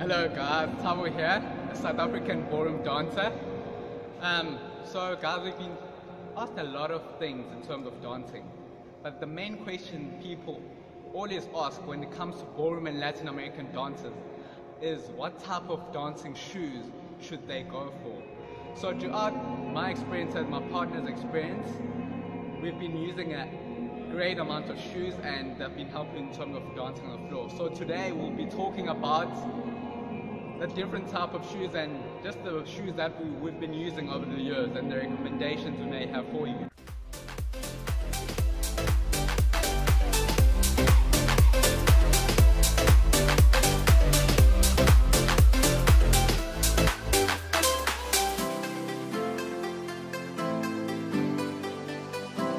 Hello guys, Thabo here, a South African ballroom dancer. Um, so guys, we've been asked a lot of things in terms of dancing, but the main question people always ask when it comes to ballroom and Latin American dances is what type of dancing shoes should they go for? So throughout my experience and my partner's experience, we've been using a great amount of shoes and they've been helping in terms of dancing on the floor. So today we'll be talking about the different type of shoes and just the shoes that we, we've been using over the years and the recommendations we may have for you.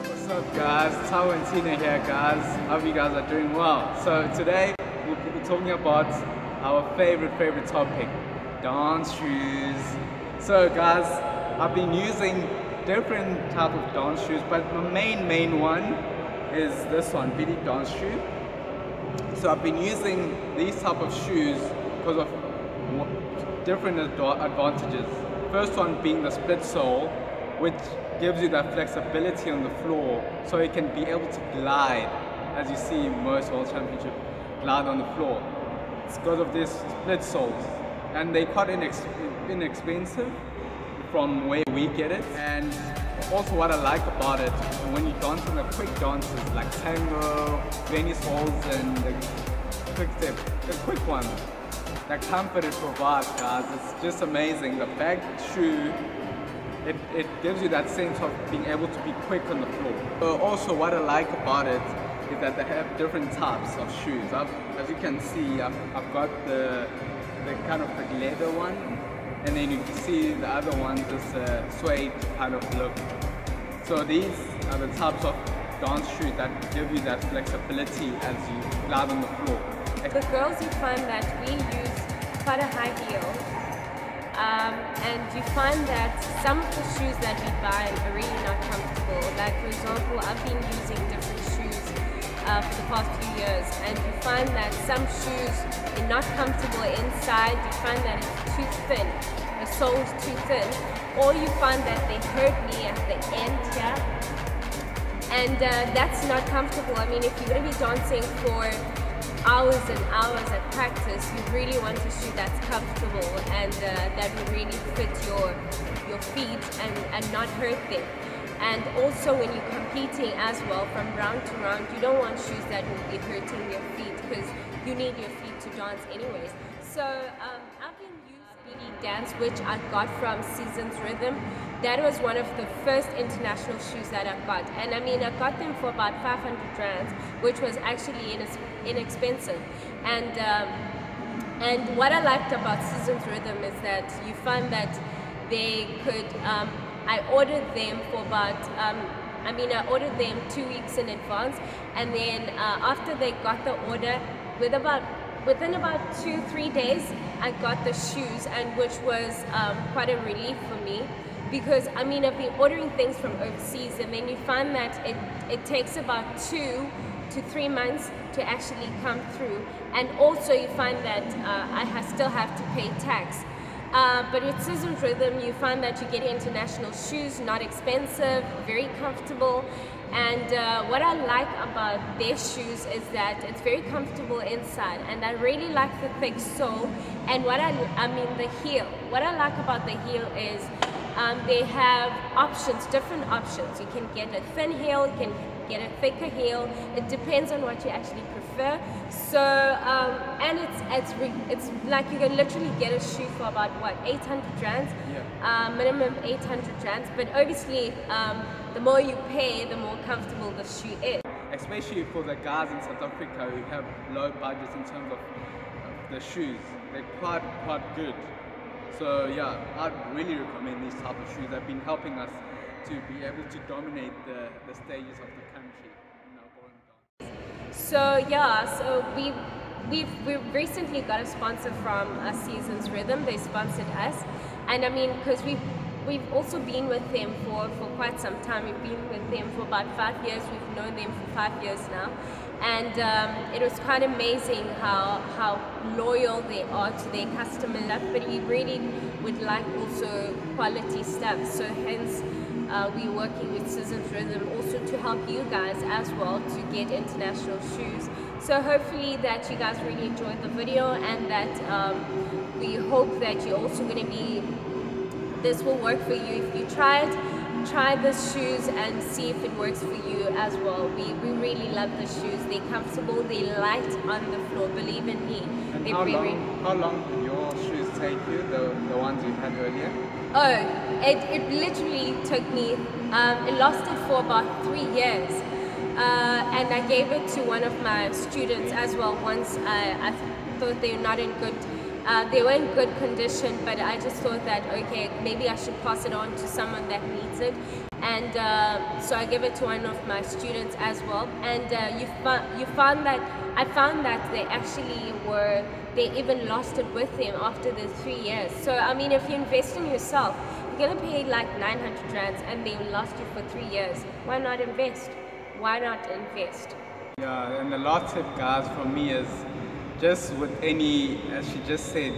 What's up guys, Thabo and Tina here guys. Hope you guys are doing well. So today we'll be talking about our favorite favorite topic, dance shoes. So guys, I've been using different type of dance shoes, but the main main one is this one, BD dance shoe. So I've been using these type of shoes because of different ad- advantages. First one being the split sole, which gives you that flexibility on the floor, so you can be able to glide, as you see most World Championship, glide on the floor. It's because of this split soles, and they're quite inex- inexpensive from where we get it. And also what I like about it, when you dance dancing the quick dances like tango, Viennese waltz, and the quick step, the quick one, the comfort it provides, guys, it's just amazing. The back shoe, it, it gives you that sense of being able to be quick on the floor. Uh, also, what I like about it is that they have different types of shoes. I've, as you can see, I've, I've got the, the kind of the leather one, and then you can see the other one, this uh, suede kind of look. So these are the types of dance shoes that give you that flexibility as you glide on the floor. The girls, you find that we use quite a high heel. Um, and you find that some of the shoes that we buy are really not comfortable. Like, for example, I've been using different shoes uh, for the past few years, and you find that some shoes are not comfortable inside. You find that it's too thin, the sole's too thin, or you find that they hurt me at the end here and uh, that's not comfortable. I mean, if you're going to be dancing for hours and hours at practice, you really want a shoe that's comfortable and uh, that will really fit your your feet and, and not hurt them. And also, when you're competing as well, from round to round, you don't want shoes that will be hurting your feet because you need your feet to dance anyways. So um, I've been using BD Dance, which I got from Seasons Rhythm. That was one of the first international shoes that I got. And I mean, I got them for about 500 rands, which was actually inex- inexpensive. And, um, and what I liked about Seasons Rhythm is that you find that they could, um, I ordered them for about, um, I mean, I ordered them two weeks in advance. And then uh, after they got the order, with about within about two three days i got the shoes and which was um, quite a relief for me. Because i mean i've been ordering things from overseas and then you find that it, it takes about two to three months to actually come through. And also you find that uh, i still have to pay tax uh, but with Seasons Rhythm, you find that you get international shoes, not expensive, very comfortable. And uh, what I like about their shoes is that it's very comfortable inside, and I really like the thick sole. And what I, I mean, the heel. What I like about the heel is um, they have options, different options. You can get a thin heel, you can get a thicker heel. It depends on what you actually prefer. So, um, and it's it's re- it's like you can literally get a shoe for about what 800 rands, Yeah. uh, minimum 800 rands. But obviously, um, the more you pay, the more comfortable the shoe is. especially for the guys in South Africa who have low budgets in terms of the shoes. They're quite quite good. So yeah, I'd really recommend these type of shoes. They've been helping us to be able to dominate the, the stages of the country. So yeah, so we we've we recently got a sponsor from Seasons Rhythm. They sponsored us, and I mean because we've we've also been with them for for quite some time. We've been with them for about five years. We've known them for five years now, and um, it was quite amazing how how loyal they are to their customer love. But we really would like also quality stuff. So hence. Uh, we're working with Seasons Rhythm also to help you guys as well to get international shoes. So hopefully that you guys really enjoyed the video and that um, we hope that you're also going to be, this will work for you if you try it try the shoes and see if it works for you as well. We, we really love the shoes. They're comfortable, they're light on the floor, believe in me. And how very long, how long did your shoes take you, the, the ones you had earlier? Oh, it, it literally took me, um, it lasted for about three years. Uh, and I gave it to one of my students as well once I, I thought they were not in good uh, they were in good condition, but I just thought that okay, maybe I should pass it on to someone that needs it. And uh, so I gave it to one of my students as well. And uh, you found you found that I found that they actually were they even lost it with them after the three years. So I mean, if you invest in yourself, you're gonna pay like 900 rands, and they lost you for three years. Why not invest? Why not invest? Yeah, and the last tip, guys, for me is just with any, as she just said,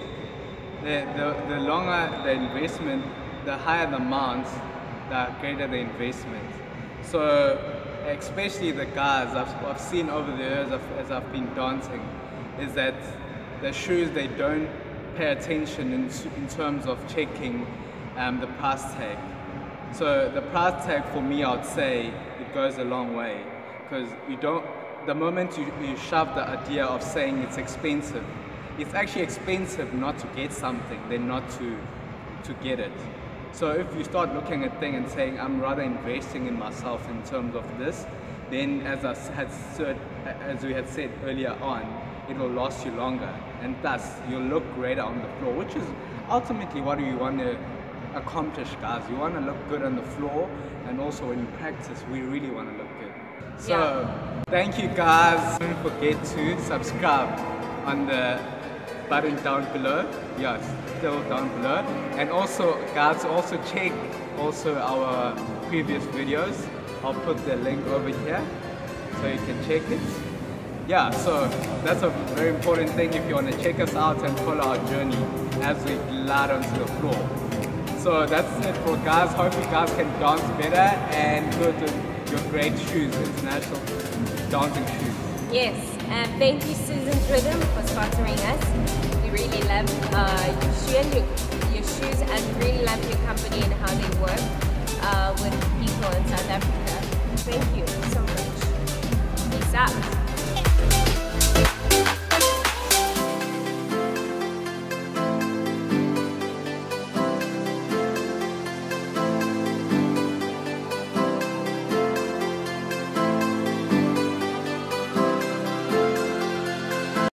the, the, the longer the investment, the higher the amount, the greater the investment. So, especially the guys I've, I've seen over the years as I've been dancing, is that the shoes they don't pay attention in, in terms of checking um, the price tag. So the price tag for me, I would say, it goes a long way because you don't the moment you, you shove the idea of saying it's expensive, it's actually expensive not to get something than not to, to get it. So if you start looking at things and saying, I'm rather investing in myself in terms of this, then as I had said, as we had said earlier on, it will last you longer and thus you'll look greater on the floor, which is ultimately what you want to accomplish guys. You want to look good on the floor and also in practice we really want to look. So yeah. thank you guys. Don't forget to subscribe on the button down below. Yes, still down below. And also guys also check also our previous videos. I'll put the link over here so you can check it. Yeah, so that's a very important thing if you want to check us out and follow our journey as we glide onto the floor. So that's it for guys. Hope you guys can dance better and go to your great shoes, international dancing shoes. Yes, and thank you Seasons Rhythm for sponsoring us. We really love uh, your, shoe your, your, shoes and really love your company and how they work uh, with people in South Africa. Thank you so much. Peace out.